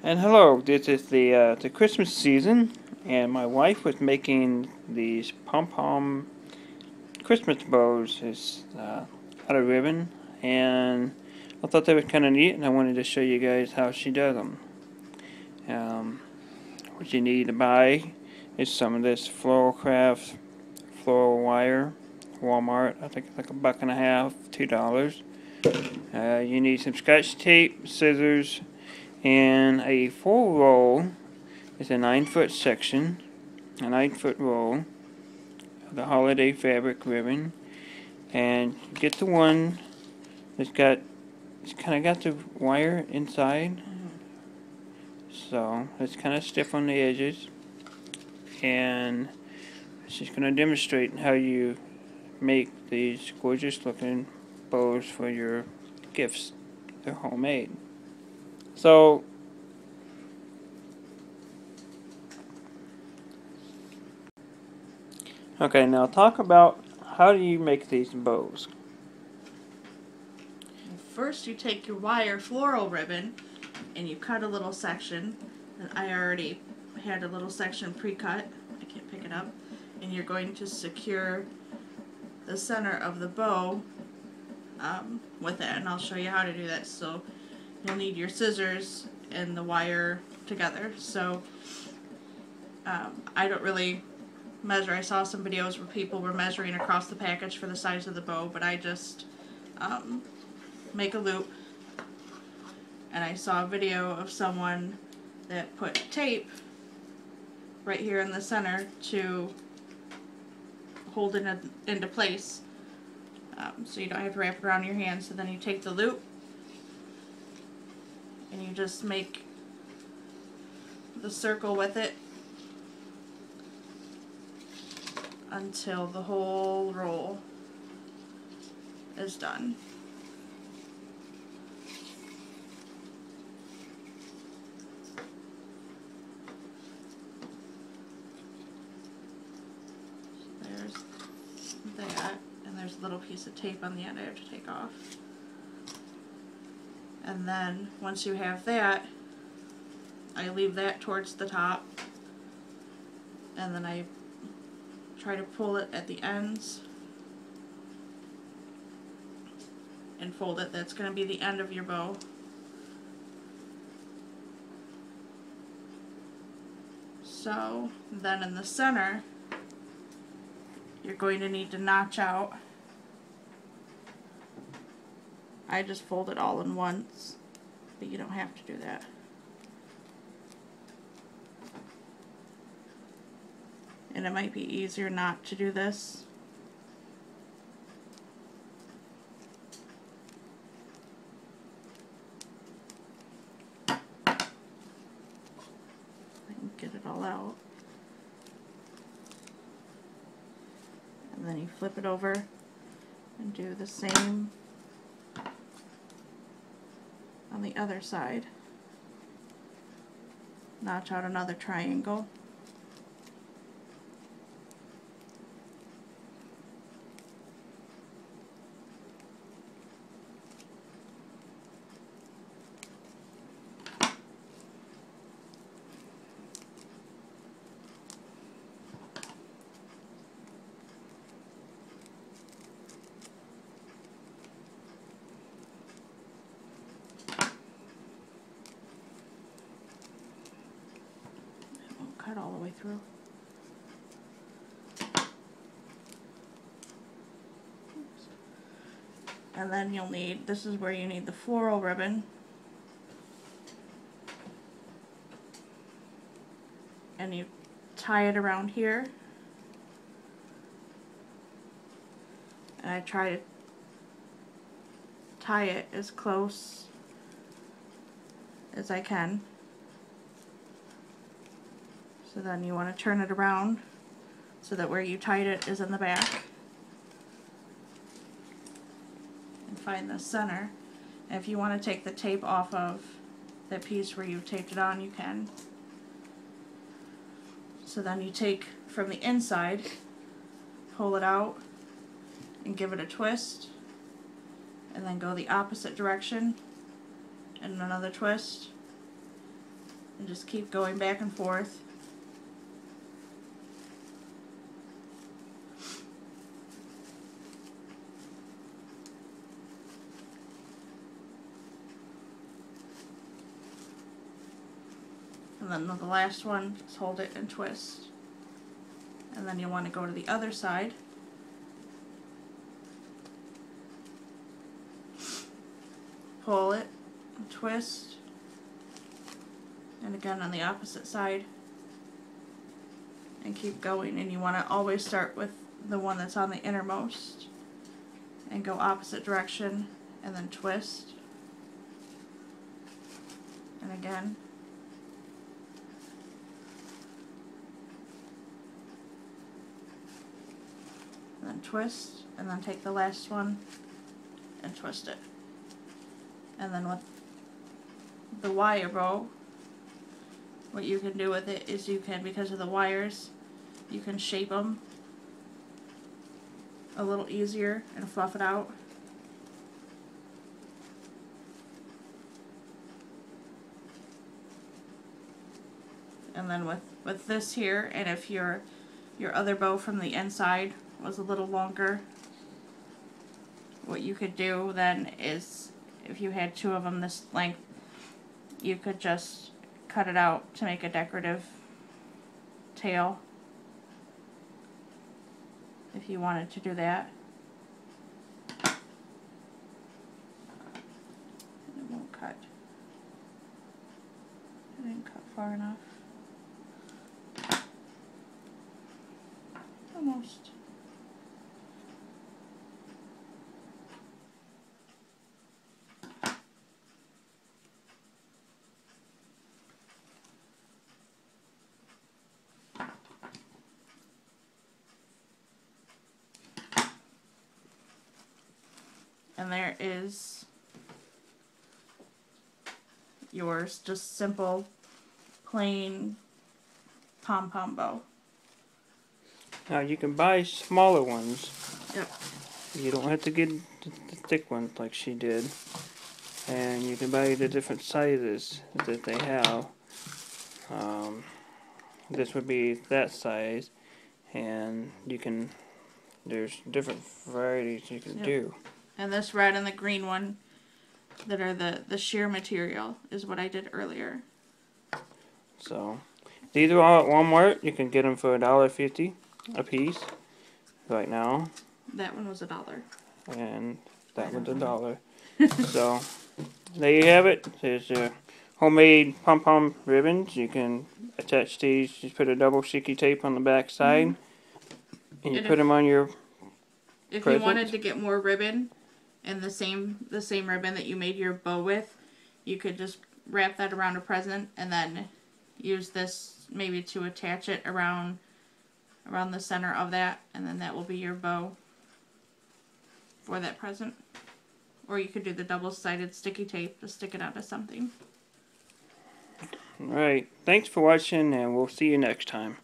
And hello, this is the uh, the Christmas season, and my wife was making these pom pom Christmas bows uh, out of ribbon, and I thought they were kind of neat, and I wanted to show you guys how she does them. Um, what you need to buy is some of this Floral craft floral wire, Walmart. I think it's like a buck and a half, two dollars. Uh, you need some scotch tape, scissors and a full roll is a 9 foot section, a 9 foot roll of the holiday fabric ribbon. And get the one that's got, it's kind of got the wire inside. So it's kind of stiff on the edges. And she's going to demonstrate how you make these gorgeous looking bows for your gifts. They're homemade. So Okay, now talk about how do you make these bows? First you take your wire floral ribbon and you cut a little section. And I already had a little section pre-cut. I can't pick it up. And you're going to secure the center of the bow um, with it. And I'll show you how to do that. So you'll need your scissors and the wire together. So um, I don't really measure. I saw some videos where people were measuring across the package for the size of the bow, but I just um, make a loop. And I saw a video of someone that put tape right here in the center to hold it into place um, so you don't have to wrap it around your hand. So then you take the loop and you just make the circle with it until the whole roll is done. There's that, and there's a little piece of tape on the end I have to take off. And then once you have that, I leave that towards the top and then I try to pull it at the ends and fold it. That's going to be the end of your bow. So then in the center, you're going to need to notch out I just fold it all in once, but you don't have to do that. And it might be easier not to do this. Get it all out. And then you flip it over and do the same on the other side. Notch out another triangle. cut all the way through. And then you'll need, this is where you need the floral ribbon. And you tie it around here. And I try to tie it as close as I can. So then you want to turn it around so that where you tied it is in the back. And find the center. And if you want to take the tape off of that piece where you've taped it on, you can. So then you take from the inside, pull it out, and give it a twist, and then go the opposite direction, and another twist, And just keep going back and forth. And then the last one, just hold it and twist. And then you want to go to the other side. Pull it, and twist. And again on the opposite side. And keep going. And you want to always start with the one that's on the innermost. And go opposite direction. And then twist. And again. And twist, and then take the last one and twist it. And then with the wire bow, what you can do with it is you can, because of the wires, you can shape them a little easier and fluff it out. And then with, with this here, and if your your other bow from the inside was a little longer. What you could do then is, if you had two of them this length, you could just cut it out to make a decorative tail. If you wanted to do that. And it won't cut. It didn't cut far enough. Almost. And there is yours just simple plain pom pom bow Now you can buy smaller ones. Yep. You don't have to get the the thick ones like she did. And you can buy the different sizes that they have. Um, this would be that size, and you can. There's different varieties you can Yep. do. And this red and the green one that are the the sheer material is what I did earlier So these are all at Walmart. You can get them for a dollar fifty a piece right now, that one was a dollar and that one's a dollar. so there you have it. There's your homemade pom pom ribbons. You can attach these. Just put a double sticky tape on the back mm-hmm. side, and you And put if- them on your. if Perfect. you wanted to get more ribbon and the same the same ribbon that you made your bow with you could just wrap that around a present and then use this maybe to attach it around around the center of that and then that will be your bow for that present or you could do the double-sided sticky tape to stick it onto something All right. Thanks for watching, and we'll see you next time.